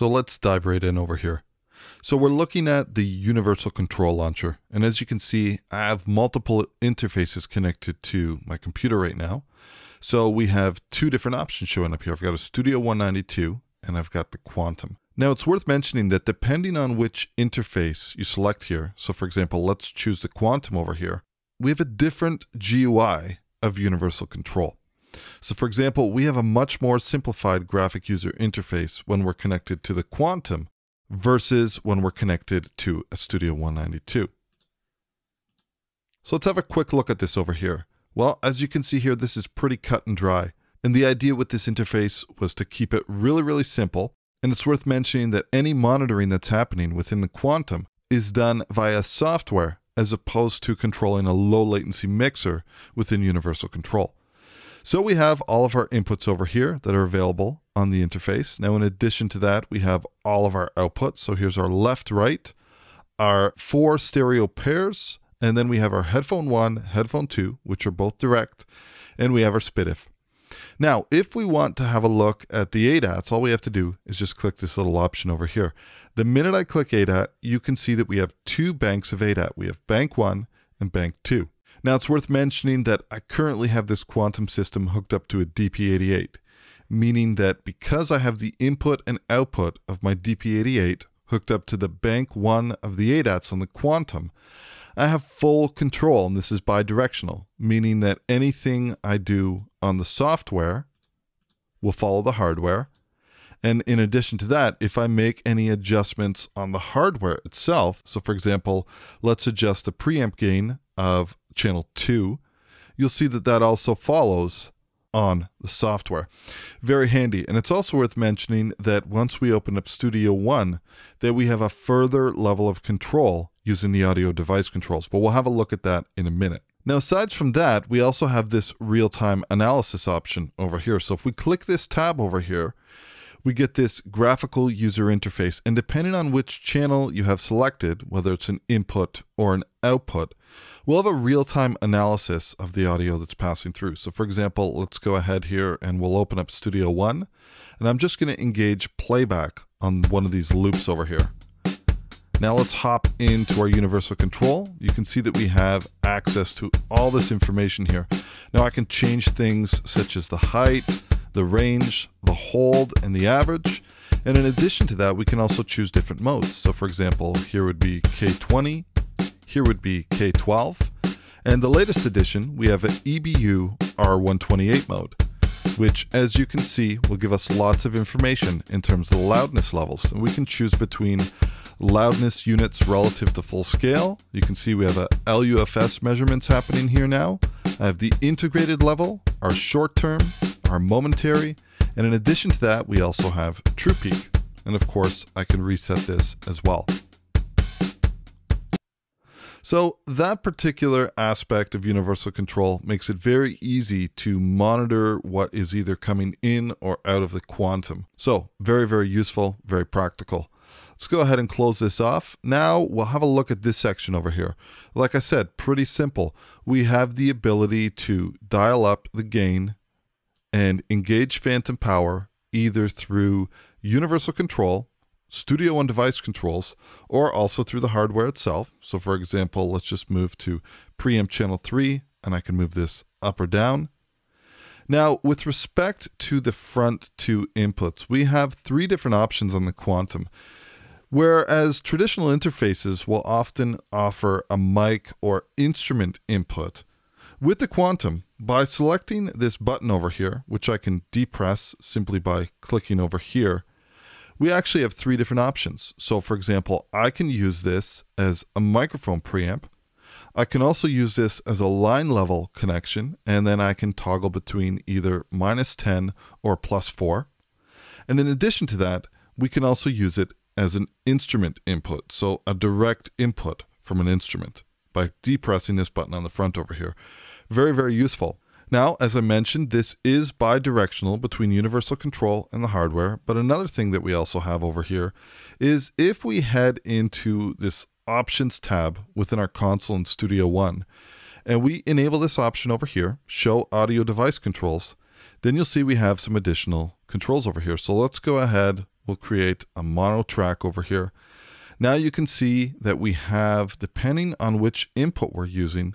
So let's dive right in over here. So we're looking at the Universal Control Launcher. And as you can see, I have multiple interfaces connected to my computer right now. So we have two different options showing up here. I've got a Studio 192 and I've got the Quantum. Now it's worth mentioning that depending on which interface you select here, so for example, let's choose the Quantum over here, we have a different GUI of Universal Control. So for example, we have a much more simplified graphic user interface when we're connected to the Quantum versus when we're connected to a Studio 192. So let's have a quick look at this over here. Well, as you can see here, this is pretty cut and dry. And the idea with this interface was to keep it really, really simple. And it's worth mentioning that any monitoring that's happening within the Quantum is done via software as opposed to controlling a low latency mixer within Universal Control. So we have all of our inputs over here that are available on the interface. Now, in addition to that, we have all of our outputs. So here's our left, right, our four stereo pairs, and then we have our headphone one, headphone two, which are both direct, and we have our SPDIF. Now, if we want to have a look at the ADATs, all we have to do is just click this little option over here. The minute I click ADAT, you can see that we have two banks of ADAT. We have bank one and bank two. Now, it's worth mentioning that I currently have this quantum system hooked up to a DP88, meaning that because I have the input and output of my DP88 hooked up to the bank one of the ADATs on the quantum, I have full control, and this is bidirectional, meaning that anything I do on the software will follow the hardware. And in addition to that, if I make any adjustments on the hardware itself, so for example, let's adjust the preamp gain of channel 2, you'll see that that also follows on the software. Very handy. And it's also worth mentioning that once we open up Studio One, that we have a further level of control using the audio device controls. But we'll have a look at that in a minute. Now, aside from that, we also have this real-time analysis option over here. So if we click this tab over here, we get this graphical user interface. And depending on which channel you have selected, whether it's an input or an output, we'll have a real-time analysis of the audio that's passing through. So for example, let's go ahead here and we'll open up Studio One. And I'm just going to engage playback on one of these loops over here. Now let's hop into our universal control. You can see that we have access to all this information here. Now I can change things such as the height, the range, the hold, and the average. And in addition to that, we can also choose different modes. So for example, here would be K20, here would be K12. And the latest edition, we have an EBU R128 mode, which as you can see, will give us lots of information in terms of the loudness levels. And we can choose between loudness units relative to full scale. You can see we have a LUFS measurements happening here now. I have the integrated level, our short term, our momentary, and in addition to that, we also have true peak. And of course, I can reset this as well. So that particular aspect of universal control makes it very easy to monitor what is either coming in or out of the quantum. So very, very useful, very practical. Let's go ahead and close this off. Now we'll have a look at this section over here. Like I said, pretty simple. We have the ability to dial up the gain and engage phantom power either through universal control, Studio One device controls, or also through the hardware itself. So for example, let's just move to preamp channel 3, and I can move this up or down. Now, with respect to the front two inputs, we have three different options on the Quantum. Whereas traditional interfaces will often offer a mic or instrument input, with the Quantum, by selecting this button over here, which I can depress simply by clicking over here, we actually have three different options. So for example, I can use this as a microphone preamp. I can also use this as a line level connection, and then I can toggle between either minus 10 or plus 4. And in addition to that, we can also use it as an instrument input, so a direct input from an instrument by depressing this button on the front over here. Very, very useful. Now, as I mentioned, this is bi-directional between universal control and the hardware, but another thing that we also have over here is if we head into this options tab within our console in Studio One, and we enable this option over here, show audio device controls, then you'll see we have some additional controls over here. So let's go ahead. We'll create a mono track over here. Now you can see that we have, depending on which input we're using,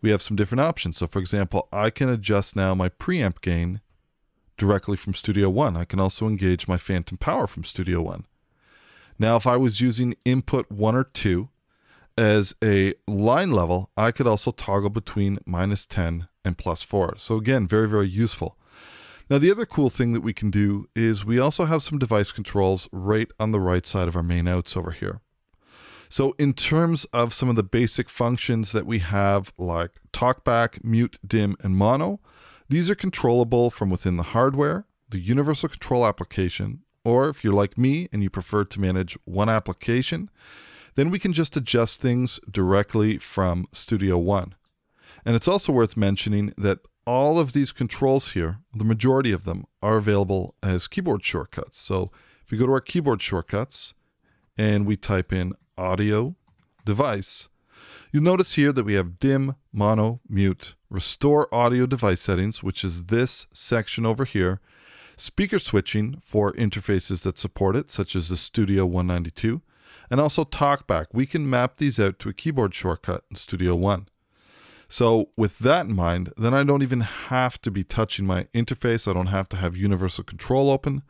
we have some different options. So for example, I can adjust now my preamp gain directly from Studio One. I can also engage my phantom power from Studio One. Now, if I was using input one or two as a line level, I could also toggle between minus 10 and plus four. So again, very, very useful. Now, the other cool thing that we can do is we also have some device controls right on the right side of our main outs over here. So in terms of some of the basic functions that we have like talkback, mute, dim, and mono, these are controllable from within the hardware, the universal control application, or if you're like me and you prefer to manage one application, then we can just adjust things directly from Studio One. And it's also worth mentioning that all of these controls here, the majority of them, are available as keyboard shortcuts. So if we go to our keyboard shortcuts and we type in audio device, you'll notice here that we have dim, mono, mute, restore audio device settings, which is this section over here, speaker switching for interfaces that support it, such as the Studio 192, and also TalkBack. We can map these out to a keyboard shortcut in Studio One. So with that in mind, then I don't even have to be touching my interface. I don't have to have universal control open.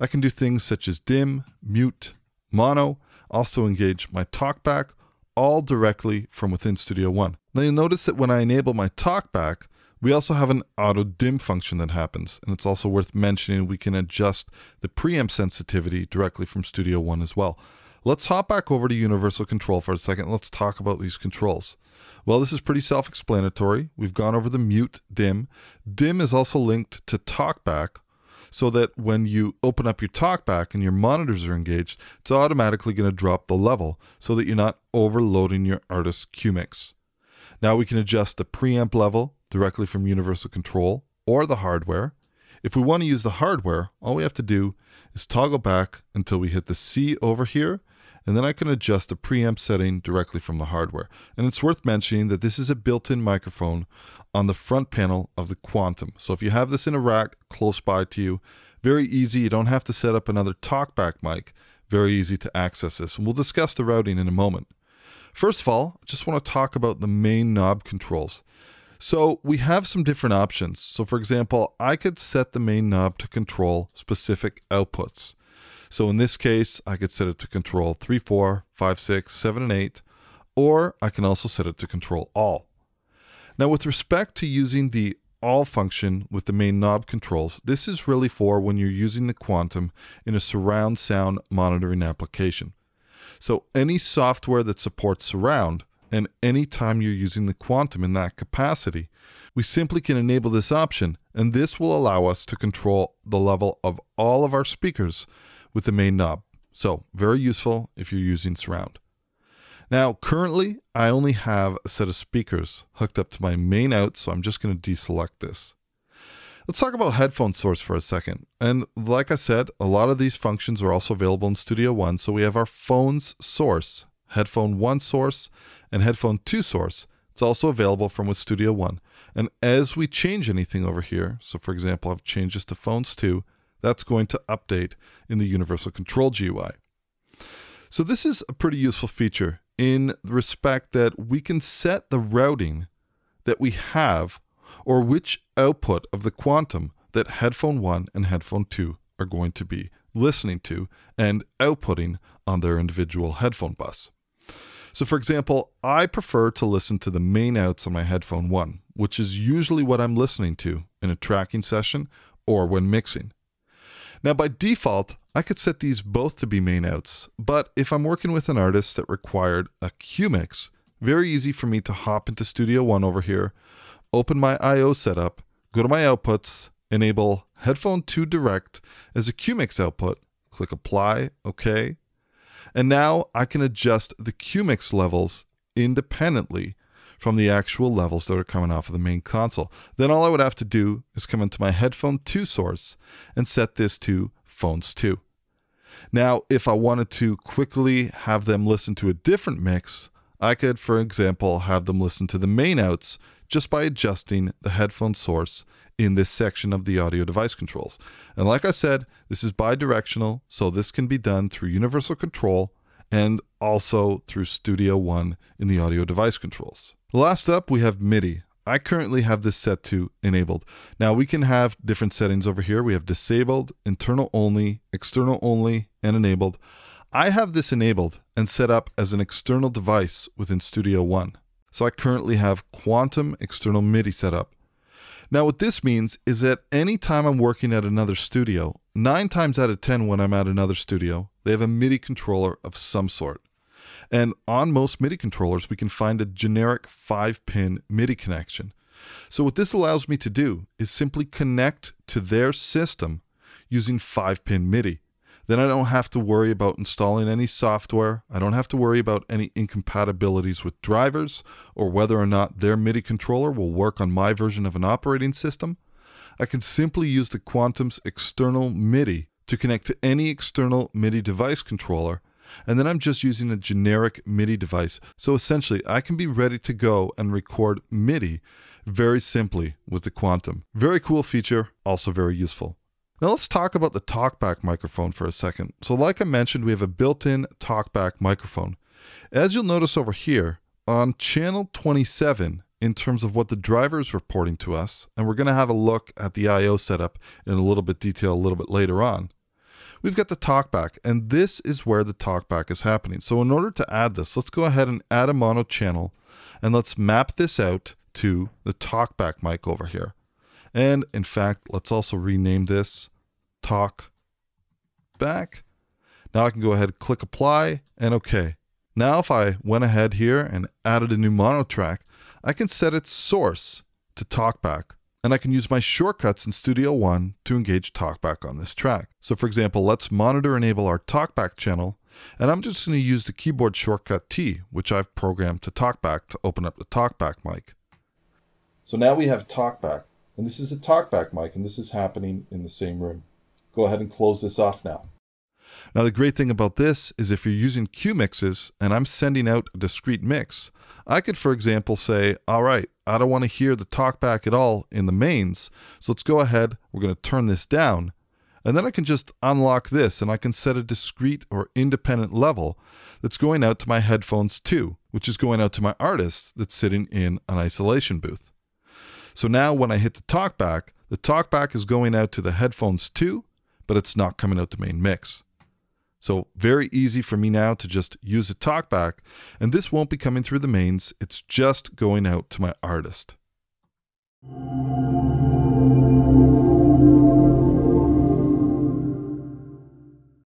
I can do things such as dim, mute, mono, also engage my talkback, all directly from within Studio One. Now you'll notice that when I enable my talkback, we also have an auto dim function that happens. And it's also worth mentioning we can adjust the preamp sensitivity directly from Studio One as well. Let's hop back over to Universal Control for a second. Let's talk about these controls. Well, this is pretty self-explanatory. We've gone over the mute dim. Dim is also linked to talkback so that when you open up your talkback and your monitors are engaged, it's automatically going to drop the level so that you're not overloading your artist's QMix. Now we can adjust the preamp level directly from Universal Control or the hardware. If we want to use the hardware, all we have to do is toggle back until we hit the C over here and then I can adjust the preamp setting directly from the hardware. And it's worth mentioning that this is a built-in microphone on the front panel of the Quantum. So if you have this in a rack close by to you, very easy. You don't have to set up another talkback mic. Very easy to access this. And we'll discuss the routing in a moment. First of all, I just want to talk about the main knob controls. So we have some different options. So for example, I could set the main knob to control specific outputs. So in this case, I could set it to control 3, 4, 5, 6, 7, and 8, or I can also set it to control all. Now with respect to using the all function with the main knob controls, this is really for when you're using the Quantum in a surround sound monitoring application. So any software that supports surround and anytime you're using the Quantum in that capacity, we simply can enable this option and this will allow us to control the level of all of our speakers with the main knob. So very useful if you're using surround. Now, currently, I only have a set of speakers hooked up to my main out, so I'm just going to deselect this. Let's talk about headphone source for a second. And like I said, a lot of these functions are also available in Studio One. So we have our phone's source, headphone one source, and headphone two source. It's also available from with Studio One. And as we change anything over here, so for example, I've changed this to phones two, that's going to update in the Universal Control GUI. So this is a pretty useful feature in the respect that we can set the routing that we have or which output of the quantum that headphone 1 and headphone 2 are going to be listening to and outputting on their individual headphone bus. So for example, I prefer to listen to the main outs on my headphone 1, which is usually what I'm listening to in a tracking session or when mixing. Now by default, I could set these both to be main outs, but if I'm working with an artist that required a QMix, very easy for me to hop into Studio One over here, open my I.O. setup, go to my outputs, enable Headphone 2 Direct as a QMix output, click Apply, OK, and now I can adjust the QMix levels independently from the actual levels that are coming off of the main console. Then all I would have to do is come into my headphone 2 source and set this to phones 2. Now, if I wanted to quickly have them listen to a different mix, I could, for example, have them listen to the main outs just by adjusting the headphone source in this section of the audio device controls. And like I said, this is bi-directional, so this can be done through universal control and also through Studio One in the audio device controls. Last up, we have MIDI. I currently have this set to enabled. Now we can have different settings over here. We have disabled, internal only, external only, and enabled. I have this enabled and set up as an external device within Studio One. So I currently have Quantum external MIDI set up. Now what this means is that anytime I'm working at another studio, nine times out of 10 when I'm at another studio, they have a MIDI controller of some sort. And on most MIDI controllers, we can find a generic 5 pin MIDI connection. So, what this allows me to do is simply connect to their system using 5 pin MIDI. Then I don't have to worry about installing any software. I don't have to worry about any incompatibilities with drivers or whether or not their MIDI controller will work on my version of an operating system. I can simply use the Quantum's external MIDI to connect to any external MIDI device controller and then I'm just using a generic MIDI device. So essentially, I can be ready to go and record MIDI very simply with the Quantum. Very cool feature, also very useful. Now let's talk about the TalkBack microphone for a second. So like I mentioned, we have a built-in TalkBack microphone. As you'll notice over here, on channel 27, in terms of what the driver is reporting to us, and we're going to have a look at the I.O. setup in a little bit detail a little bit later on we've got the talkback, and this is where the talkback is happening. So in order to add this, let's go ahead and add a mono channel, and let's map this out to the talkback mic over here. And in fact, let's also rename this talk back. Now I can go ahead, and click apply, and okay. Now if I went ahead here and added a new mono track, I can set its source to talkback and I can use my shortcuts in Studio One to engage TalkBack on this track. So for example, let's monitor enable our TalkBack channel, and I'm just going to use the keyboard shortcut T, which I've programmed to TalkBack to open up the TalkBack mic. So now we have TalkBack, and this is a TalkBack mic, and this is happening in the same room. Go ahead and close this off now. Now the great thing about this is if you're using Q mixes and I'm sending out a discrete mix, I could, for example, say, all right, I don't want to hear the talkback at all in the mains. So let's go ahead. We're going to turn this down. And then I can just unlock this and I can set a discrete or independent level that's going out to my headphones two, which is going out to my artist that's sitting in an isolation booth. So now when I hit the talkback, the talkback is going out to the headphones two, but it's not coming out to main mix. So very easy for me now to just use a talkback, and this won't be coming through the mains, it's just going out to my artist.